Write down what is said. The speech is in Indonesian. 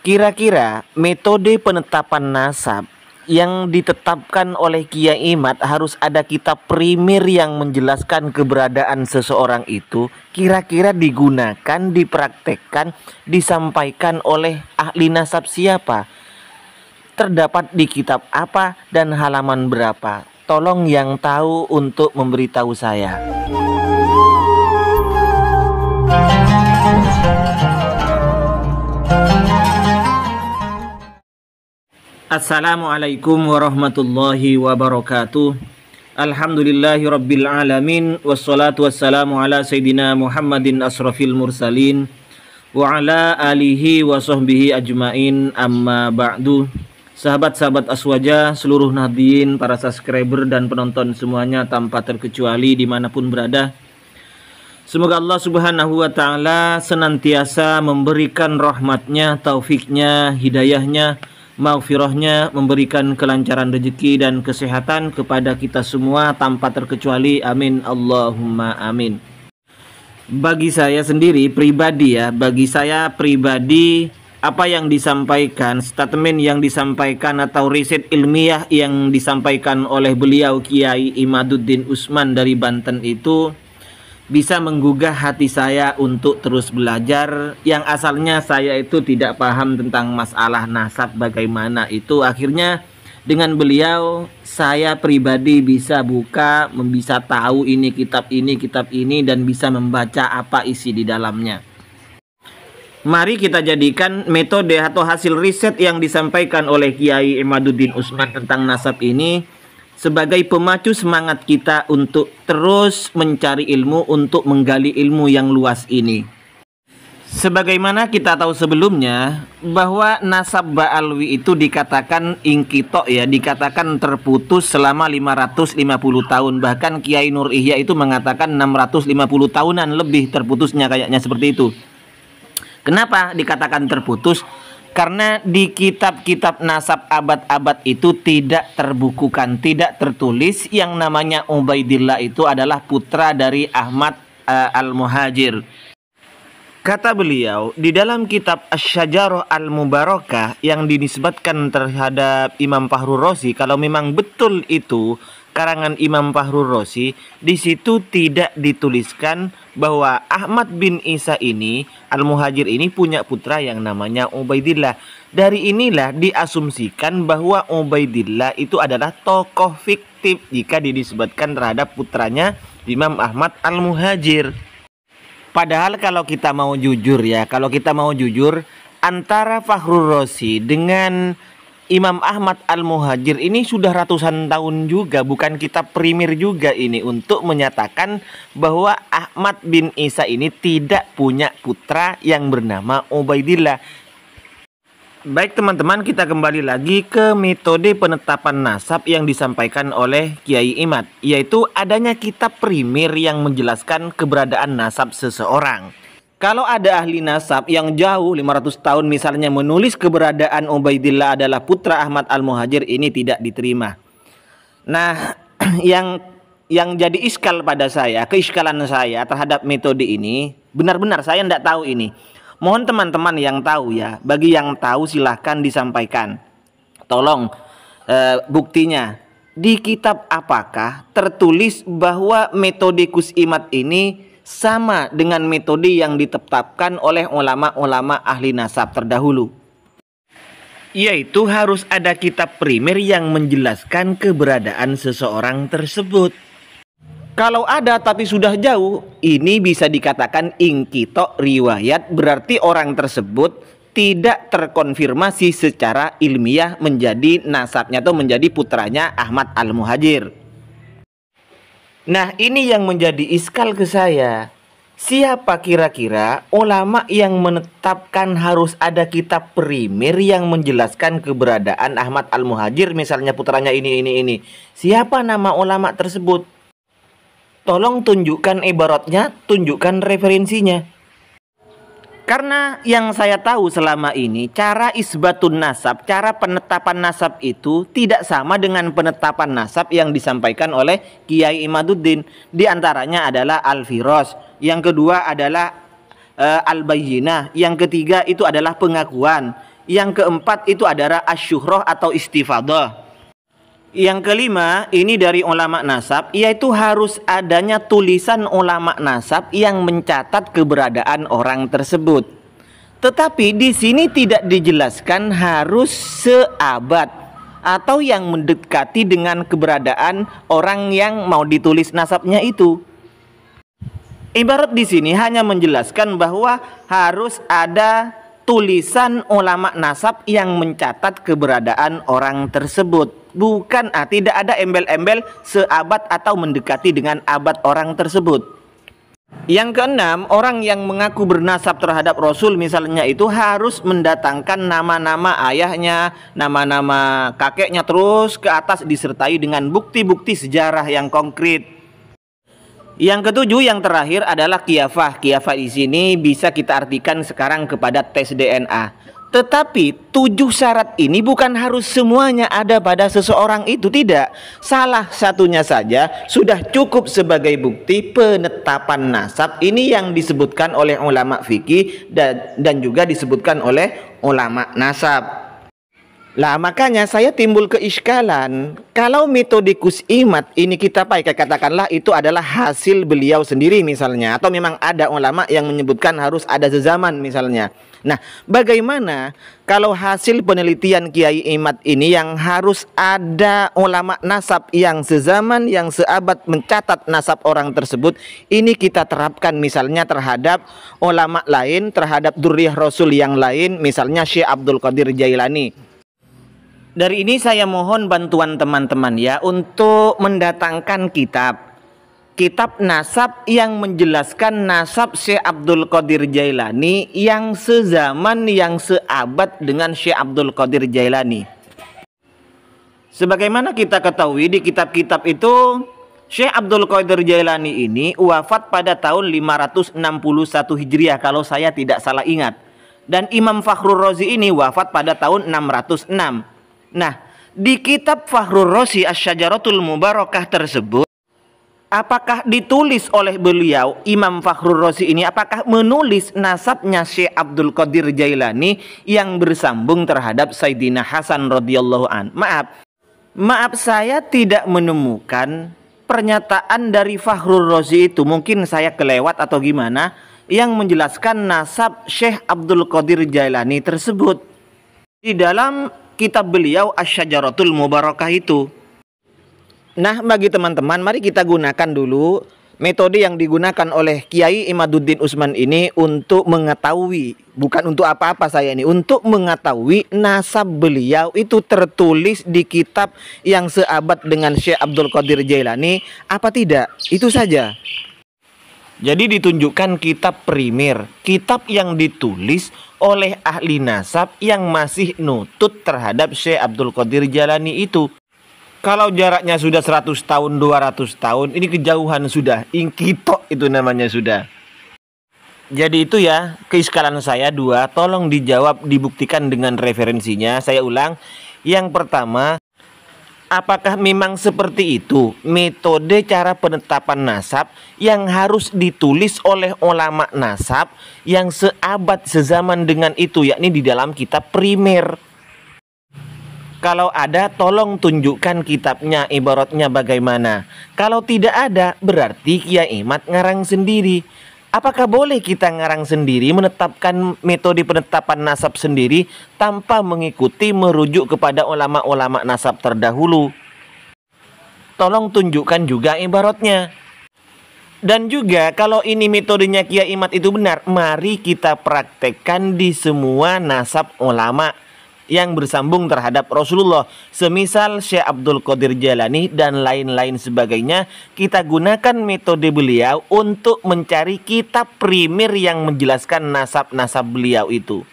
Kira-kira metode penetapan nasab yang ditetapkan oleh Kiai Imat harus ada kitab primer yang menjelaskan keberadaan seseorang itu kira-kira digunakan, dipraktekkan, disampaikan oleh ahli nasab siapa? Terdapat di kitab apa dan halaman berapa? Tolong yang tahu untuk memberitahu saya. Assalamualaikum warahmatullahi wabarakatuh. Alhamdulillahi rabbil alamin. Wassalatu wassalamu ala sayyidina Muhammadin asrafil mursalin. Wa ala alihi wa sahbihi ajmain. Amma ba'du. Sahabat-sahabat aswaja, seluruh nahdiyin, para subscriber dan penonton semuanya tanpa terkecuali di mana pun berada. Semoga Allah subhanahu wa ta'ala senantiasa memberikan rahmatnya, taufiknya, hidayahnya maghfirahnya memberikan kelancaran rezeki dan kesehatan kepada kita semua tanpa terkecuali. Amin. Allahumma amin. Bagi saya sendiri pribadi ya bagi saya pribadi apa yang disampaikan statement yang disampaikan atau riset ilmiah yang disampaikan oleh beliau Kiai Imaduddin Usman dari Banten itu bisa menggugah hati saya untuk terus belajar. Yang asalnya saya itu tidak paham tentang masalah nasab bagaimana itu. Akhirnya dengan beliau saya pribadi bisa buka bisa tahu ini kitab ini kitab ini dan bisa membaca apa isi di dalamnya. Mari kita jadikan metode atau hasil riset yang disampaikan oleh Kiai Imaduddin Usman tentang nasab ini sebagai pemacu semangat kita untuk terus mencari ilmu untuk menggali ilmu yang luas ini. Sebagaimana kita tahu sebelumnya bahwa nasab Ba'alwi itu dikatakan ingkito ya, dikatakan terputus selama 550 tahun. Bahkan Kiai Nur Ihya itu mengatakan 650 tahunan lebih terputusnya kayaknya seperti itu. Kenapa dikatakan terputus? Karena di kitab-kitab nasab abad-abad itu tidak terbukukan, tidak tertulis yang namanya Ubaidillah itu adalah putra dari Ahmad uh, Al-Muhajir. Kata beliau, di dalam kitab Asy-Syajarah Al-Mubarakah yang dinisbatkan terhadap Imam Fahrur Rosi, kalau memang betul itu karangan Imam Fahrur Rosi, di situ tidak dituliskan bahwa Ahmad bin Isa ini, Al-Muhajir ini punya putra yang namanya Ubaidillah. Dari inilah diasumsikan bahwa Ubaidillah itu adalah tokoh fiktif jika dinisbatkan terhadap putranya Imam Ahmad Al-Muhajir. Padahal kalau kita mau jujur ya, kalau kita mau jujur antara Fakhrul Rosi dengan Imam Ahmad Al-Muhajir ini sudah ratusan tahun juga, bukan kitab primer juga ini untuk menyatakan bahwa Ahmad bin Isa ini tidak punya putra yang bernama Ubaidillah. Baik teman-teman kita kembali lagi ke metode penetapan nasab yang disampaikan oleh Kiai Imat Yaitu adanya kitab primer yang menjelaskan keberadaan nasab seseorang Kalau ada ahli nasab yang jauh 500 tahun misalnya menulis keberadaan Ubaidillah adalah putra Ahmad Al-Muhajir ini tidak diterima. Nah yang yang jadi iskal pada saya, keiskalan saya terhadap metode ini Benar-benar saya tidak tahu ini. Mohon teman-teman yang tahu ya, bagi yang tahu silahkan disampaikan. Tolong e, buktinya. Di kitab apakah tertulis bahwa metode kusimat ini sama dengan metode yang ditetapkan oleh ulama-ulama ahli nasab terdahulu. Yaitu harus ada kitab primer yang menjelaskan keberadaan seseorang tersebut. Kalau ada tapi sudah jauh, ini bisa dikatakan ingkito riwayat berarti orang tersebut tidak terkonfirmasi secara ilmiah menjadi nasabnya atau menjadi putranya Ahmad Al-Muhajir. Nah, ini yang menjadi iskal ke saya. Siapa kira-kira ulama yang menetapkan harus ada kitab primer yang menjelaskan keberadaan Ahmad Al-Muhajir misalnya putranya ini ini ini. Siapa nama ulama tersebut? tolong tunjukkan ibaratnya, tunjukkan referensinya. Karena yang saya tahu selama ini cara isbatun nasab, cara penetapan nasab itu tidak sama dengan penetapan nasab yang disampaikan oleh Kiai Imaduddin. Di antaranya adalah Al-Firos, yang kedua adalah uh, al-bayyinah. Yang ketiga itu adalah pengakuan. Yang keempat itu adalah asyuhroh atau istifadah. Yang kelima, ini dari ulama nasab, yaitu harus adanya tulisan ulama nasab yang mencatat keberadaan orang tersebut. Tetapi di sini tidak dijelaskan harus seabad atau yang mendekati dengan keberadaan orang yang mau ditulis nasabnya itu. Ibarat di sini hanya menjelaskan bahwa harus ada tulisan ulama nasab yang mencatat keberadaan orang tersebut bukan ah, tidak ada embel-embel seabad atau mendekati dengan abad orang tersebut. Yang keenam, orang yang mengaku bernasab terhadap Rasul misalnya itu harus mendatangkan nama-nama ayahnya, nama-nama kakeknya terus ke atas disertai dengan bukti-bukti sejarah yang konkret. Yang ketujuh, yang terakhir adalah kiafah. Kiafah di sini bisa kita artikan sekarang kepada tes DNA. Tetapi tujuh syarat ini bukan harus semuanya ada pada seseorang itu tidak. Salah satunya saja sudah cukup sebagai bukti penetapan nasab ini yang disebutkan oleh ulama fikih dan, dan juga disebutkan oleh ulama nasab. Lah makanya saya timbul keiskalan kalau metodikus imat ini kita pakai katakanlah itu adalah hasil beliau sendiri misalnya atau memang ada ulama yang menyebutkan harus ada sezaman misalnya. Nah, bagaimana kalau hasil penelitian Kiai Imat ini yang harus ada ulama nasab yang sezaman, yang seabad mencatat nasab orang tersebut, ini kita terapkan misalnya terhadap ulama lain, terhadap duriyah Rasul yang lain, misalnya Syekh Abdul Qadir Jailani. Dari ini saya mohon bantuan teman-teman ya untuk mendatangkan kitab kitab nasab yang menjelaskan nasab Syekh Abdul Qadir Jailani yang sezaman yang seabad dengan Syekh Abdul Qadir Jailani. Sebagaimana kita ketahui di kitab-kitab itu Syekh Abdul Qadir Jailani ini wafat pada tahun 561 Hijriah kalau saya tidak salah ingat. Dan Imam Fakhrul Razi ini wafat pada tahun 606. Nah, di kitab Fakhrul Razi Asy-Syajaratul Mubarakah tersebut apakah ditulis oleh beliau Imam Fakhrul Razi ini apakah menulis nasabnya Syekh Abdul Qadir Jailani yang bersambung terhadap Sayyidina Hasan radhiyallahu an. Maaf. Maaf saya tidak menemukan pernyataan dari Fakhrul Razi itu mungkin saya kelewat atau gimana yang menjelaskan nasab Syekh Abdul Qadir Jailani tersebut di dalam kitab beliau Asy-Syajaratul Mubarakah itu. Nah, bagi teman-teman, mari kita gunakan dulu metode yang digunakan oleh Kiai Imaduddin Usman ini untuk mengetahui, bukan untuk apa-apa saya ini, untuk mengetahui nasab beliau itu tertulis di kitab yang seabad dengan Syekh Abdul Qadir Jailani apa tidak? Itu saja. Jadi ditunjukkan kitab primer, kitab yang ditulis oleh ahli nasab yang masih nutut terhadap Syekh Abdul Qadir Jailani itu. Kalau jaraknya sudah 100 tahun, 200 tahun, ini kejauhan sudah. Ingkito itu namanya sudah. Jadi itu ya, keiskalan saya dua, tolong dijawab, dibuktikan dengan referensinya. Saya ulang, yang pertama, apakah memang seperti itu metode cara penetapan nasab yang harus ditulis oleh ulama nasab yang seabad sezaman dengan itu, yakni di dalam kitab primer. Kalau ada tolong tunjukkan kitabnya ibaratnya bagaimana. Kalau tidak ada berarti Kiai Imat ngarang sendiri. Apakah boleh kita ngarang sendiri menetapkan metode penetapan nasab sendiri tanpa mengikuti merujuk kepada ulama-ulama nasab terdahulu? Tolong tunjukkan juga ibaratnya. Dan juga kalau ini metodenya Kiai Imat itu benar, mari kita praktekkan di semua nasab ulama yang bersambung terhadap Rasulullah. Semisal Syekh Abdul Qadir Jalani dan lain-lain sebagainya kita gunakan metode beliau untuk mencari kitab primer yang menjelaskan nasab-nasab beliau itu